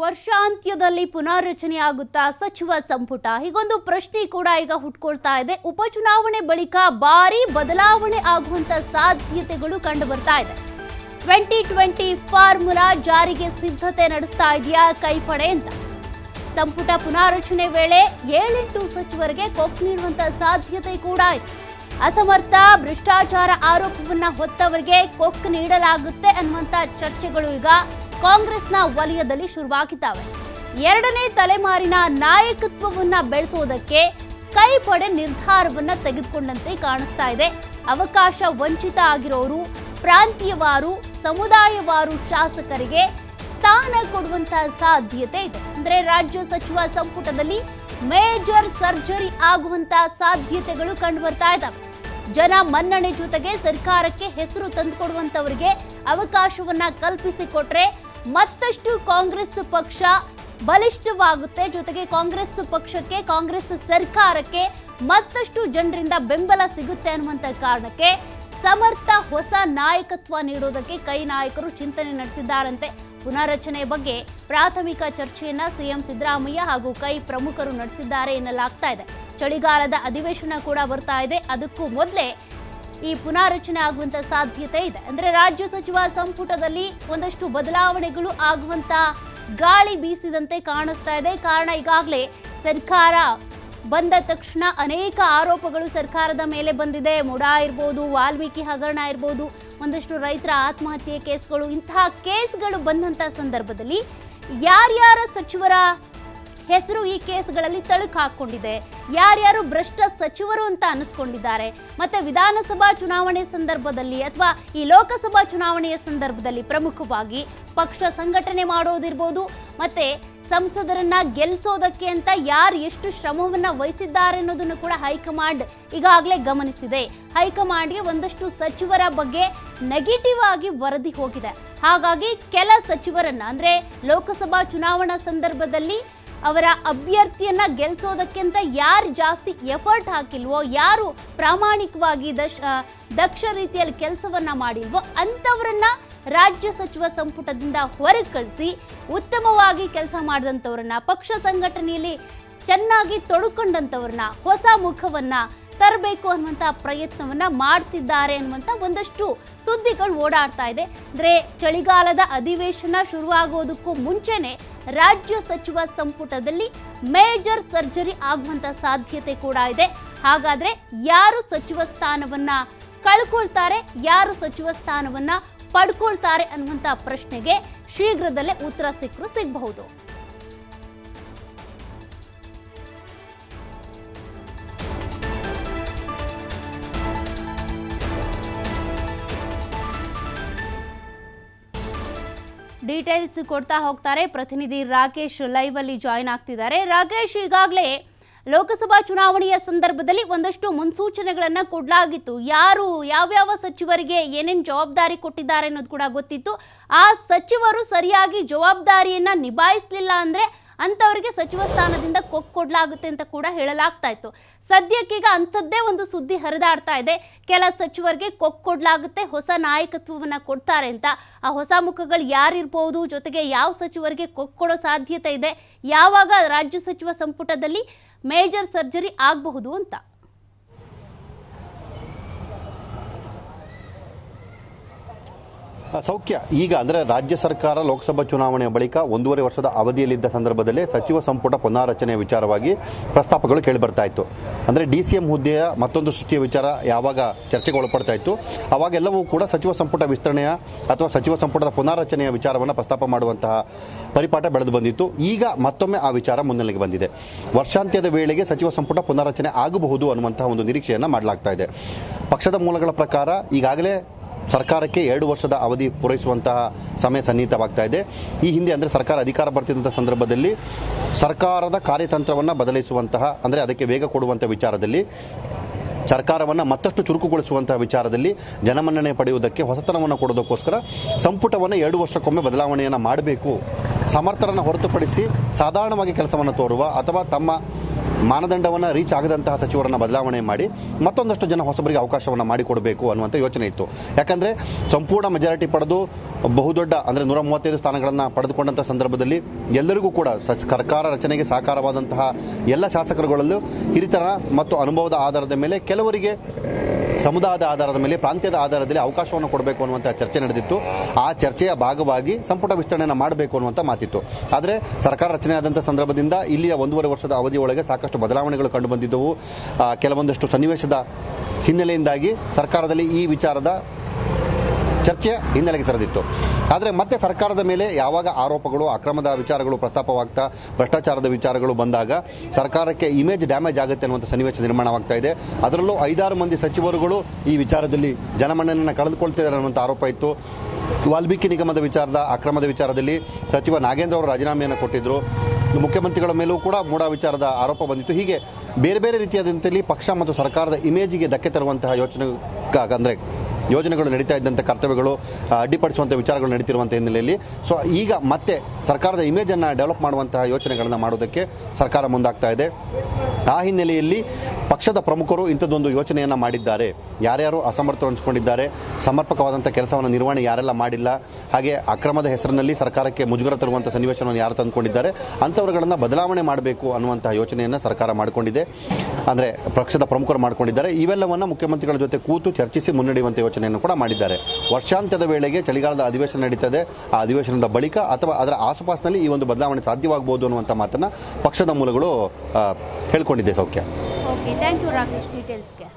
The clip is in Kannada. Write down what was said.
ವರ್ಷಾಂತ್ಯದಲ್ಲಿ ಪುನಾರಚನೆಯಾಗುತ್ತಾ ಸಚಿವ ಸಂಪುಟ? ಹೀಗೊಂದು ಪ್ರಶ್ನೆ ಕೂಡ ಈಗ ಹುಟ್ಕೊಳ್ತಾ ಇದೆ. ಉಪಚುನಾವಣೆ ಬಳಿಕ ಭಾರಿ ಬದಲಾವಣೆ ಆಗುವಂತ ಸಾಧ್ಯತೆಗಳು ಕಂಡು ಬರ್ತಾ ಇದೆ. ಟ್ವೆಂಟಿ ಟ್ವೆಂಟಿ ಫಾರ್ಮುಲಾ ಜಾರಿಗೆ ಸಿದ್ಧತೆ ನಡೆಸ್ತಾ ಇದೆಯಾ ಕೈಪಡೆ ಅಂತ? ಸಂಪುಟ ಪುನಾರಚನೆ ವೇಳೆ ಏಳೆಂಟು ಸಚಿವರಿಗೆ ಕೊಕ್ ನೀಡುವಂತ ಸಾಧ್ಯತೆ ಕೂಡ ಇದೆ. ಅಸಮರ್ಥ, ಭ್ರಷ್ಟಾಚಾರ ಆರೋಪವನ್ನ ಹೊತ್ತವರಿಗೆ ಕೊಕ್ ನೀಡಲಾಗುತ್ತೆ ಅನ್ನುವಂತ ಚರ್ಚೆಗಳು ಈಗ ಕಾಂಗ್ರೆಸ್ನ ವಲಯದಲ್ಲಿ ಶುರುವಾಗಿದ್ದಾವೆ. ಎರಡನೇ ತಲೆಮಾರಿನ ನಾಯಕತ್ವವನ್ನ ಬೆಳೆಸೋದಕ್ಕೆ ಕೈಪಡೆ ನಿರ್ಧಾರವನ್ನ ತೆಗೆದುಕೊಂಡಂತೆ ಕಾಣಿಸ್ತಾ ಇದೆ. ಅವಕಾಶ ವಂಚಿತ ಆಗಿರೋರು, ಪ್ರಾಂತೀಯವಾರು, ಸಮುದಾಯವಾರು ಶಾಸಕರಿಗೆ ಸ್ಥಾನ ಕೊಡುವಂತಹ ಸಾಧ್ಯತೆ ಇದೆ. ಅಂದ್ರೆ ರಾಜ್ಯ ಸಚಿವ ಸಂಪುಟದಲ್ಲಿ ಮೇಜರ್ ಸರ್ಜರಿ ಆಗುವಂತಹ ಸಾಧ್ಯತೆಗಳು ಕಂಡು ಬರ್ತಾ ಇದ್ದಾವೆ. ಜನ ಮನ್ನಣೆ ಜೊತೆಗೆ ಸರ್ಕಾರಕ್ಕೆ ಹೆಸರು ತಂದುಕೊಡುವಂತವರಿಗೆ ಅವಕಾಶವನ್ನ ಕಲ್ಪಿಸಿಕೊಟ್ರೆ ಮತ್ತಷ್ಟು ಕಾಂಗ್ರೆಸ್ ಪಕ್ಷ ಬಲಿಷ್ಠವಾಗುತ್ತೆ. ಜೊತೆಗೆ ಕಾಂಗ್ರೆಸ್ ಪಕ್ಷಕ್ಕೆ, ಕಾಂಗ್ರೆಸ್ ಸರ್ಕಾರಕ್ಕೆ ಮತ್ತಷ್ಟು ಜನರಿಂದ ಬೆಂಬಲ ಸಿಗುತ್ತೆ ಅನ್ನುವಂಥ ಕಾರಣಕ್ಕೆ ಸಮರ್ಥ ಹೊಸ ನಾಯಕತ್ವ ನೀಡೋದಕ್ಕೆ ಕೈ ನಾಯಕರು ಚಿಂತನೆ ನಡೆಸಿದ್ದಾರಂತೆ. ಪುನಾರಚನೆ ಬಗ್ಗೆ ಪ್ರಾಥಮಿಕ ಚರ್ಚೆಯನ್ನ ಸಿಎಂ ಸಿದ್ದರಾಮಯ್ಯ ಹಾಗೂ ಕೈ ಪ್ರಮುಖರು ನಡೆಸಿದ್ದಾರೆ ಎನ್ನಲಾಗ್ತಾ ಇದೆ. ಚಳಿಗಾಲದ ಅಧಿವೇಶನ ಕೂಡ ಬರ್ತಾ ಇದೆ. ಅದಕ್ಕೂ ಮೊದಲೇ ಈ ಪುನಾರಚನೆ ಆಗುವಂತ ಸಾಧ್ಯತೆ ಇದೆ. ಅಂದ್ರೆ ರಾಜ್ಯ ಸಚಿವ ಸಂಪುಟದಲ್ಲಿ ಒಂದಷ್ಟು ಬದಲಾವಣೆಗಳು ಆಗುವಂತ ಗಾಳಿ ಬೀಸಿದಂತೆ ಕಾಣಿಸ್ತಾ ಇದೆ. ಕಾರಣ ಈಗಾಗಲೇ ಸರ್ಕಾರ ಬಂದ ತಕ್ಷಣ ಅನೇಕ ಆರೋಪಗಳು ಸರ್ಕಾರದ ಮೇಲೆ ಬಂದಿದೆ. ಮುಡಾ ಇರ್ಬೋದು, ವಾಲ್ಮೀಕಿ ಹಗರಣ ಇರ್ಬೋದು, ಒಂದಷ್ಟು ರೈತರ ಆತ್ಮಹತ್ಯೆ ಕೇಸ್ಗಳು, ಇಂತಹ ಕೇಸ್ಗಳು ಬಂದಂತ ಸಂದರ್ಭದಲ್ಲಿ ಯಾರ್ಯಾರ ಸಚಿವರ ಹೆಸರು ಈ ಕೇಸ್ಗಳಲ್ಲಿ ತಳುಕು ಹಾಕೊಂಡಿದೆ? ಯಾರ್ಯಾರು ಭ್ರಷ್ಟ ಸಚಿವರು ಅಂತ ಅನಿಸ್ಕೊಂಡಿದ್ದಾರೆ. ಮತ್ತೆ ವಿಧಾನಸಭಾ ಚುನಾವಣೆ ಸಂದರ್ಭದಲ್ಲಿ ಅಥವಾ ಈ ಲೋಕಸಭಾ ಚುನಾವಣೆಯ ಸಂದರ್ಭದಲ್ಲಿ ಪ್ರಮುಖವಾಗಿ ಪಕ್ಷ ಸಂಘಟನೆ ಮಾಡೋದಿರ್ಬೋದು, ಮತ್ತೆ ಸಂಸದರನ್ನ ಗೆಲ್ಸೋದಕ್ಕೆ ಅಂತ ಯಾರು ಎಷ್ಟು ಶ್ರಮವನ್ನ ವಹಿಸಿದ್ದಾರೆ ಅನ್ನೋದನ್ನು ಕೂಡ ಹೈಕಮಾಂಡ್ ಈಗಾಗಲೇ ಗಮನಿಸಿದೆ. ಹೈಕಮಾಂಡ್ಗೆ ಒಂದಷ್ಟು ಸಚಿವರ ಬಗ್ಗೆ ನೆಗೆಟಿವ್ ಆಗಿ ವರದಿ ಹೋಗಿದೆ. ಹಾಗಾಗಿ ಕೆಲ ಸಚಿವರನ್ನ, ಅಂದ್ರೆ ಲೋಕಸಭಾ ಚುನಾವಣಾ ಸಂದರ್ಭದಲ್ಲಿ ಅವರ ಅಭ್ಯರ್ಥಿಯನ್ನ ಗೆಲ್ಸೋದಕ್ಕಿಂತ ಯಾರು ಜಾಸ್ತಿ ಎಫರ್ಟ್ ಹಾಕಿಲ್ವೋ, ಯಾರು ಪ್ರಾಮಾಣಿಕವಾಗಿ ದಶ ದಕ್ಷ ರೀತಿಯಲ್ಲಿ ಕೆಲಸವನ್ನ ಮಾಡಿಲ್ವೋ ಅಂಥವ್ರನ್ನ ರಾಜ್ಯ ಸಚಿವ ಸಂಪುಟದಿಂದ ಹೊರಗೆ ಕಳಿಸಿ ಉತ್ತಮವಾಗಿ ಕೆಲಸ ಮಾಡಿದಂಥವ್ರನ್ನ ಪಕ್ಷ ಸಂಘಟನೆಯಲ್ಲಿ ಚೆನ್ನಾಗಿ ತೊಡ್ಕೊಂಡಂಥವ್ರನ್ನ ಹೊಸ ಮುಖವನ್ನ ತರಬೇಕು ಅನ್ನುವಂಥ ಪ್ರಯತ್ನವನ್ನ ಮಾಡ್ತಿದ್ದಾರೆ ಅನ್ನುವಂಥ ಒಂದಷ್ಟು ಸುದ್ದಿಗಳು ಓಡಾಡ್ತಾ ಇದೆ. ಅಂದರೆ ಚಳಿಗಾಲದ ಅಧಿವೇಶನ ಶುರುವಾಗೋದಕ್ಕೂ ಮುಂಚೆನೆ ರಾಜ್ಯ ಸಚಿವ ಸಂಪುಟದಲ್ಲಿ ಮೇಜರ್ ಸರ್ಜರಿ ಆಗುವಂತ ಸಾಧ್ಯತೆ ಕೂಡ ಇದೆ. ಹಾಗಾದ್ರೆ ಯಾರು ಸಚಿವ ಸ್ಥಾನವನ್ನ ಕಳ್ಕೊಳ್ತಾರೆ, ಯಾರು ಸಚಿವ ಸ್ಥಾನವನ್ನ ಪಡ್ಕೊಳ್ತಾರೆ ಅನ್ನುವಂಥ ಪ್ರಶ್ನೆಗೆ ಶೀಘ್ರದಲ್ಲೇ ಉತ್ತರ ಸಿಕ್ಕರು ಸಿಗಬಹುದು. ಡೀಟೇಲ್ಸ್ ಕೊಡ್ತಾ ಹೋಗ್ತಾರೆ. ಪ್ರತಿನಿಧಿ ರಾಕೇಶ್ ಲೈವ್ ಅಲ್ಲಿ ಜಾಯಿನ್ ಆಗ್ತಿದ್ದಾರೆ. ರಾಕೇಶ್, ಈಗಾಗಲೇ ಲೋಕಸಭಾ ಚುನಾವಣೆಯ ಸಂದರ್ಭದಲ್ಲಿ ಒಂದಷ್ಟು ಮುನ್ಸೂಚನೆಗಳನ್ನ ಕೊಡಲಾಗಿತ್ತು. ಯಾರು, ಯಾವ್ಯಾವ ಸಚಿವರಿಗೆ ಏನೇನು ಜವಾಬ್ದಾರಿ ಕೊಟ್ಟಿದ್ದಾರೆ ಅನ್ನೋದು ಕೂಡ ಗೊತ್ತಿತ್ತು. ಆ ಸಚಿವರು ಸರಿಯಾಗಿ ಜವಾಬ್ದಾರಿಯನ್ನ ನಿಭಾಯಿಸಲಿಲ್ಲ ಅಂದ್ರೆ ಅಂತವರಿಗೆ ಸಚಿವ ಸ್ಥಾನದಿಂದ ಕೊಕ್ ಕೊಡ್ಲಾಗುತ್ತೆ ಅಂತ ಕೂಡ ಹೇಳಲಾಗ್ತಾ ಇತ್ತು. ಸದ್ಯಕ್ಕೀಗ ಅಂಥದ್ದೇ ಒಂದು ಸುದ್ದಿ ಹರಿದಾಡ್ತಾ ಇದೆ. ಕೆಲ ಸಚಿವರಿಗೆ ಕೊಡ್ಲಾಗುತ್ತೆ, ಹೊಸ ನಾಯಕತ್ವವನ್ನು ಕೊಡ್ತಾರೆ ಅಂತ. ಆ ಹೊಸ ಮುಖಗಳು ಯಾರಿರ್ಬೋದು, ಜೊತೆಗೆ ಯಾವ ಸಚಿವರಿಗೆ ಕೊಡೋ ಸಾಧ್ಯತೆ ಇದೆ? ಯಾವಾಗ ರಾಜ್ಯ ಸಚಿವ ಸಂಪುಟದಲ್ಲಿ ಮೇಜರ್ ಸರ್ಜರಿ ಆಗಬಹುದು ಅಂತ ಆ, ಸೌಖ್ಯ. ಈಗ ಅಂದ್ರೆ ರಾಜ್ಯ ಸರ್ಕಾರ ಲೋಕಸಭಾ ಚುನಾವಣೆಯ ಬಳಿಕ ಒಂದೂವರೆ ವರ್ಷದ ಅವಧಿಯಲ್ಲಿದ್ದ ಸಂದರ್ಭದಲ್ಲಿ ಸಚಿವ ಸಂಪುಟ ಪುನಾರಚನೆಯ ವಿಚಾರವಾಗಿ ಪ್ರಸ್ತಾಪಗಳು ಕೇಳಿಬರ್ತಾ ಇತ್ತು. ಅಂದ್ರೆ ಡಿ ಸಿ ಎಂ ಹುದ್ದೆಯ ಮತ್ತೊಂದು ಸೃಷ್ಟಿಯ ವಿಚಾರ ಯಾವಾಗ ಚರ್ಚೆಗೆ ಒಳಪಡ್ತಾ ಇತ್ತು. ಅವಾಗೆಲ್ಲವೂ ಕೂಡ ಸಚಿವ ಸಂಪುಟ ವಿಸ್ತರಣೆಯ ಅಥವಾ ಸಚಿವ ಸಂಪುಟದ ಪುನಾರಚನೆಯ ವಿಚಾರವನ್ನು ಪ್ರಸ್ತಾಪ ಮಾಡುವಂತಹ ಪರಿಪಾಠ ಬೆಳೆದು ಬಂದಿತ್ತು. ಈಗ ಮತ್ತೊಮ್ಮೆ ಆ ವಿಚಾರ ಮುನ್ನೆಲೆಗೆ ಬಂದಿದೆ. ವರ್ಷಾಂತ್ಯದ ವೇಳೆಗೆ ಸಚಿವ ಸಂಪುಟ ಪುನಾರಚನೆ ಆಗಬಹುದು ಅನ್ನುವಂತಹ ಒಂದು ನಿರೀಕ್ಷೆಯನ್ನು ಮಾಡಲಾಗ್ತಾ ಇದೆ. ಪಕ್ಷದ ಮೂಲಗಳ ಪ್ರಕಾರ ಈಗಾಗಲೇ ಸರ್ಕಾರಕ್ಕೆ ಎರಡು ವರ್ಷದ ಅವಧಿ ಪೂರೈಸುವಂತಹ ಸಮಯ ಸನ್ನಿಹಿತವಾಗ್ತಾ ಇದೆ. ಈ ಹಿಂದೆ ಅಂದರೆ ಸರ್ಕಾರ ಅಧಿಕಾರ ಬರ್ತಿದ್ದಂಥ ಸಂದರ್ಭದಲ್ಲಿ ಸರ್ಕಾರದ ಕಾರ್ಯತಂತ್ರವನ್ನು ಬದಲಿಸುವಂತಹ, ಅಂದರೆ ಅದಕ್ಕೆ ವೇಗ ಕೊಡುವಂಥ ವಿಚಾರದಲ್ಲಿ, ಸರ್ಕಾರವನ್ನು ಮತ್ತಷ್ಟು ಚುರುಕುಗೊಳಿಸುವಂತಹ ವಿಚಾರದಲ್ಲಿ ಜನಮನ್ನಣೆ ಪಡೆಯುವುದಕ್ಕೆ ಹೊಸತನವನ್ನು ಕೊಡೋದಕ್ಕೋಸ್ಕರ ಸಂಪುಟವನ್ನು ಎರಡು ವರ್ಷಕ್ಕೊಮ್ಮೆ ಬದಲಾವಣೆಯನ್ನು ಮಾಡಬೇಕು. ಸಮರ್ಥರನ್ನು ಹೊರತುಪಡಿಸಿ ಸಾಧಾರಣವಾಗಿ ಕೆಲಸವನ್ನು ತೋರುವ ಅಥವಾ ತಮ್ಮ ಮಾನದಂಡವನ್ನು ರೀಚ್ ಆಗದಂತಹ ಸಚಿವರನ್ನು ಬದಲಾವಣೆ ಮಾಡಿ ಮತ್ತೊಂದಷ್ಟು ಜನ ಹೊಸಬರಿಗೆ ಅವಕಾಶವನ್ನು ಮಾಡಿಕೊಡಬೇಕು ಅನ್ನುವಂಥ ಯೋಚನೆ ಇತ್ತು. ಯಾಕಂದರೆ ಸಂಪೂರ್ಣ ಮೆಜಾರಿಟಿ ಪಡೆದು ಬಹುದೊಡ್ಡ ಅಂದರೆ ನೂರ ಮೂವತ್ತೈದು ಸ್ಥಾನಗಳನ್ನು ಪಡೆದುಕೊಂಡಂಥ ಸಂದರ್ಭದಲ್ಲಿ ಎಲ್ಲರಿಗೂ ಕೂಡ ಸರ್ಕಾರ ರಚನೆಗೆ ಸಹಕಾರವಾದಂತಹ ಎಲ್ಲ ಶಾಸಕರುಗಳಲ್ಲೂ ಹಿರಿತನ ಮತ್ತು ಅನುಭವದ ಆಧಾರದ ಮೇಲೆ ಕೆಲವರಿಗೆ ಸಮುದಾಯದ ಆಧಾರದ ಮೇಲೆ, ಪ್ರಾಂತ್ಯದ ಆಧಾರದಲ್ಲಿ ಅವಕಾಶವನ್ನು ಕೊಡಬೇಕು ಅನ್ನುವಂಥ ಚರ್ಚೆ ನಡೆದಿತ್ತು. ಆ ಚರ್ಚೆಯ ಭಾಗವಾಗಿ ಸಂಪುಟ ವಿಸ್ತರಣೆಯನ್ನು ಮಾಡಬೇಕು ಅನ್ನುವಂಥ ಮಾತಿತ್ತು. ಆದರೆ ಸರ್ಕಾರ ರಚನೆಯಾದಂಥ ಸಂದರ್ಭದಿಂದ ಇಲ್ಲಿಯ ಒಂದೂವರೆ ವರ್ಷದ ಅವಧಿಯೊಳಗೆ ಸಾಕಷ್ಟು ಬದಲಾವಣೆಗಳು ಕಂಡು ಬಂದಿದ್ದವು ಕೆಲವೊಂದಷ್ಟು ಸನ್ನಿವೇಶದ ಹಿನ್ನೆಲೆಯಿಂದಾಗಿ ಸರ್ಕಾರದಲ್ಲಿ ಈ ವಿಚಾರದ ಚರ್ಚೆ ಹಿನ್ನೆಲೆಗೆ ಸರಿದಿತ್ತು. ಆದರೆ ಮತ್ತೆ ಸರ್ಕಾರದ ಮೇಲೆ ಯಾವಾಗ ಆರೋಪಗಳು, ಅಕ್ರಮದ ವಿಚಾರಗಳು ಪ್ರಸ್ತಾಪವಾಗ್ತಾ, ಭ್ರಷ್ಟಾಚಾರದ ವಿಚಾರಗಳು ಬಂದಾಗ ಸರ್ಕಾರಕ್ಕೆ ಇಮೇಜ್ ಡ್ಯಾಮೇಜ್ ಆಗುತ್ತೆ ಅನ್ನುವಂಥ ಸನ್ನಿವೇಶ ನಿರ್ಮಾಣವಾಗ್ತಾ ಇದೆ. ಅದರಲ್ಲೂ ಐದಾರು ಮಂದಿ ಸಚಿವರುಗಳು ಈ ವಿಚಾರದಲ್ಲಿ ಜನಮನ್ನಣೆಯನ್ನು ಕಳೆದುಕೊಳ್ತಿದ್ದಾರೆ ಅನ್ನುವಂಥ ಆರೋಪ ಇತ್ತು. ವಾಲ್ಮೀಕಿ ನಿಗಮದ ವಿಚಾರದ, ಅಕ್ರಮದ ವಿಚಾರದಲ್ಲಿ ಸಚಿವ ನಾಗೇಂದ್ರ ಅವರು ರಾಜೀನಾಮೆಯನ್ನು ಕೊಟ್ಟಿದ್ದರು ಮುಖ್ಯಮಂತ್ರಿಗಳ ಮೇಲೂ ಕೂಡ ಮೂಡ ವಿಚಾರದ ಆರೋಪ ಬಂದಿತ್ತು. ಹೀಗೆ ಬೇರೆ ಬೇರೆ ರೀತಿಯಾದಂತಲ್ಲಿ ಪಕ್ಷ ಮತ್ತು ಸರ್ಕಾರದ ಇಮೇಜಿಗೆ ಧಕ್ಕೆ ತರುವಂತಹ ಯೋಚನೆ ಅಂದರೆ ಯೋಜನೆಗಳು ನಡೀತಾ ಇದ್ದಂಥ ಕರ್ತವ್ಯಗಳು ಅಡ್ಡಿಪಡಿಸುವಂಥ ವಿಚಾರಗಳು ನಡೀತಿರುವಂಥ ಹಿನ್ನೆಲೆಯಲ್ಲಿ. ಸೊ ಈಗ ಮತ್ತೆ ಸರ್ಕಾರದ ಇಮೇಜನ್ನು ಡೆವಲಪ್ ಮಾಡುವಂತಹ ಯೋಚನೆಗಳನ್ನು ಮಾಡೋದಕ್ಕೆ ಸರ್ಕಾರ ಮುಂದಾಗ್ತಾ ಇದೆ. ಆ ಹಿನ್ನೆಲೆಯಲ್ಲಿ ಪಕ್ಷದ ಪ್ರಮುಖರು ಇಂಥದ್ದೊಂದು ಯೋಚನೆಯನ್ನು ಮಾಡಿದ್ದಾರೆ. ಯಾರ್ಯಾರು ಅಸಮರ್ಥರು ಅನಿಸ್ಕೊಂಡಿದ್ದಾರೆ ಸಮರ್ಪಕವಾದಂಥ ಕೆಲಸವನ್ನು ನಿರ್ವಹಣೆ ಯಾರೆಲ್ಲ ಮಾಡಿಲ್ಲ, ಹಾಗೆ ಅಕ್ರಮದ ಹೆಸರಿನಲ್ಲಿ ಸರ್ಕಾರಕ್ಕೆ ಮುಜುಗರ ತರುವಂಥ ಸನ್ನಿವೇಶವನ್ನು ಯಾರು ತಂದುಕೊಂಡಿದ್ದಾರೆ, ಅಂಥವ್ರುಗಳನ್ನು ಬದಲಾವಣೆ ಮಾಡಬೇಕು ಅನ್ನುವಂತಹ ಯೋಚನೆಯನ್ನು ಸರ್ಕಾರ ಮಾಡಿಕೊಂಡಿದೆ. ಅಂದರೆ ಪಕ್ಷದ ಪ್ರಮುಖರು ಮಾಡಿಕೊಂಡಿದ್ದಾರೆ. ಇವೆಲ್ಲವನ್ನು ಮುಖ್ಯಮಂತ್ರಿಗಳ ಜೊತೆ ಕೂತು ಚರ್ಚಿಸಿ ಮುನ್ನಡೆಯುವಂಥ ಯೋಚನೆಯನ್ನು ಕೂಡ ಮಾಡಿದ್ದಾರೆ. ವರ್ಷಾಂತ್ಯದ ವೇಳೆಗೆ ಚಳಿಗಾಲದ ಅಧಿವೇಶನ ನಡೀತದೆ. ಆ ಅಧಿವೇಶನದ ಬಳಿಕ ಅಥವಾ ಅದರ ಆಸುಪಾಸಿನಲ್ಲಿ ಈ ಒಂದು ಬದಲಾವಣೆ ಸಾಧ್ಯವಾಗಬಹುದು ಅನ್ನುವಂಥ ಮಾತನ್ನು ಪಕ್ಷದ ಮೂಲಗಳು ಹೇಳ್ಕೊಂಡಿದೆ ಸೌಖ್ಯ. Okay thank you Rakesh ಡೀಟೇಲ್ಸ್ಗೆ